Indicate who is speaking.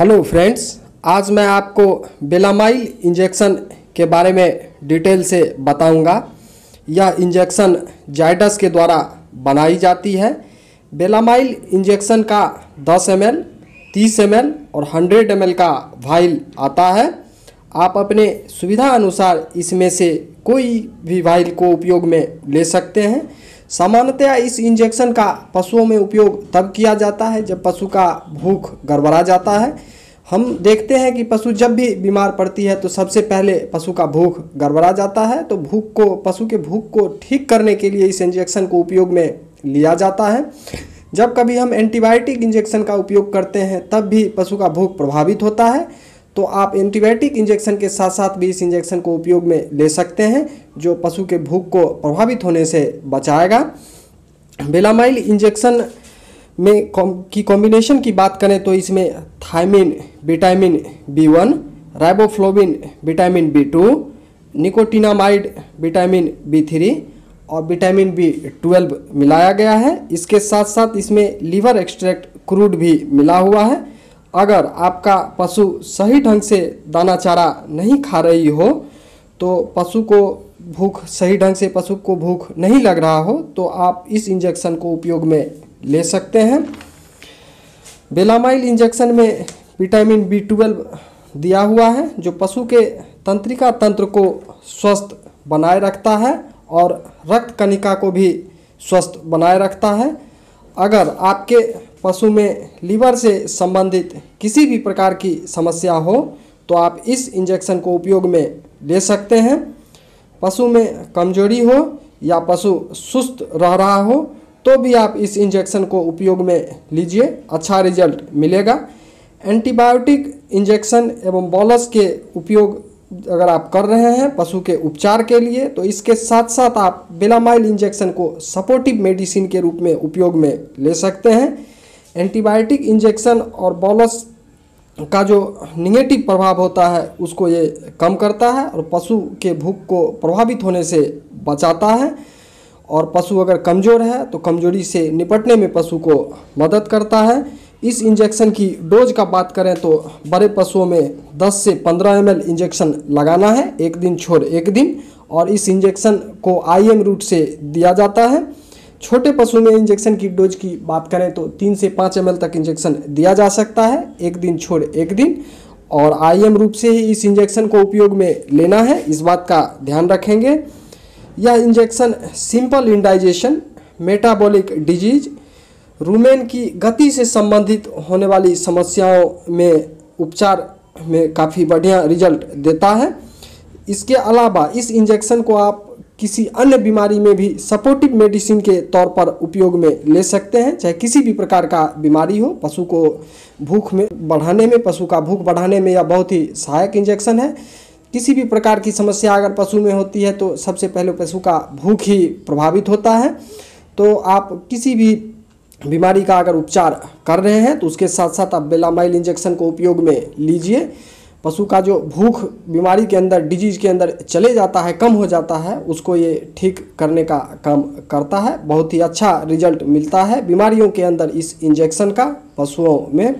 Speaker 1: Hello friends, आज मैं आपको बेलामाइल इंजेक्शन के बारे में डिटेल से बताऊँगा। यह इंजेक्शन जाइडस के द्वारा बनाई जाती है। बेलामाइल इंजेक्शन का 10 एम एल, तीस एम और 100 एम का वाइल आता है। आप अपने सुविधा अनुसार इसमें से कोई भी वाइल को उपयोग में ले सकते हैं। सामान्यतया इस इंजेक्शन का पशुओं में उपयोग तब किया जाता है जब पशु का भूख गड़बड़ा जाता है। हम देखते हैं कि पशु जब भी बीमार पड़ती है तो सबसे पहले पशु का भूख गड़बड़ा जाता है तो भूख को, पशु के भूख को ठीक करने के लिए इस इंजेक्शन को उपयोग में लिया जाता है। जब कभी हम एंटीबायोटिक इंजेक्शन का उपयोग करते हैं, तब भी पशु का भूख प्रभावित होता है। तो आप एंटीबायोटिक इंजेक्शन के साथ साथ भी इस इंजेक्शन को उपयोग में ले सकते हैं, जो पशु के भूख को प्रभावित होने से बचाएगा। बेलामाइल इंजेक्शन में की कॉम्बिनेशन की बात करें तो इसमें thiamine vitamin B one, riboflavin vitamin B two, nicotinamide vitamin B three और विटामिन बी ट्वेल्व मिलाया गया है। इसके साथ साथ इसमें लीवर एक्सट्रैक्ट क्रूड भी मिला हुआ है। अगर आपका पशु सही ढंग से दाना चारा नहीं खा रही हो तो पशु को भूख, सही ढंग से पशु को भूख नहीं लग रहा हो तो आप इस इंजेक्शन को उपयोग में ले सकते हैं। बेलामाइल इंजेक्शन में विटामिन बी ट्वेल्व दिया हुआ है, जो पशु के तंत्रिका तंत्र को स्वस्थ बनाए रखता है और रक्त कणिका को भी स्वस्थ बनाए रखता है। अगर आपके पशु में लीवर से संबंधित किसी भी प्रकार की समस्या हो तो आप इस इंजेक्शन को उपयोग में ले सकते हैं। पशु में कमज़ोरी हो या पशु सुस्त रह रहा हो तो भी आप इस इंजेक्शन को उपयोग में लीजिए। अच्छा रिज़ल्ट मिलेगा। एंटीबायोटिक इंजेक्शन एवं बॉलस के उपयोग अगर आप कर रहे हैं पशु के उपचार के लिए तो इसके साथ साथ आप बेलामाइल इंजेक्शन को सपोर्टिव मेडिसिन के रूप में उपयोग में ले सकते हैं। एंटीबायोटिक इंजेक्शन और बॉलस का जो निगेटिव प्रभाव होता है, उसको ये कम करता है और पशु के भूख को प्रभावित होने से बचाता है। और पशु अगर कमज़ोर है तो कमज़ोरी से निपटने में पशु को मदद करता है। इस इंजेक्शन की डोज का बात करें तो बड़े पशुओं में 10 से 15 एम इंजेक्शन लगाना है, एक दिन छोड़ एक दिन। और इस इंजेक्शन को आईएम रूट से दिया जाता है। छोटे पशु में इंजेक्शन की डोज की बात करें तो तीन से पाँच एम तक इंजेक्शन दिया जा सकता है। एक दिन छोड़ एक दिन। और आईएम रूप से ही इस इंजेक्शन को उपयोग में लेना है। इस बात का ध्यान रखेंगे। यह injection simple indigestion metabolic disease rumen की गति से संबंधित होने वाली समस्याओं में उपचार में काफ़ी बढ़िया रिज़ल्ट देता है। इसके अलावा इस इंजेक्शन को आप किसी अन्य बीमारी में भी सपोर्टिव मेडिसिन के तौर पर उपयोग में ले सकते हैं, चाहे किसी भी प्रकार का बीमारी हो, पशु को भूख में बढ़ाने में, पशु का भूख बढ़ाने में यह बहुत ही सहायक इंजेक्शन है। किसी भी प्रकार की समस्या अगर पशु में होती है तो सबसे पहले पशु का भूख ही प्रभावित होता है। तो आप किसी भी बीमारी का अगर उपचार कर रहे हैं तो उसके साथ साथ आप बेलामाइल इंजेक्शन को उपयोग में लीजिए। पशु का जो भूख, बीमारी के अंदर डिज़ीज़ के अंदर चले जाता है, कम हो जाता है, उसको ये ठीक करने का काम करता है। बहुत ही अच्छा रिज़ल्ट मिलता है बीमारियों के अंदर इस इंजेक्शन का पशुओं में।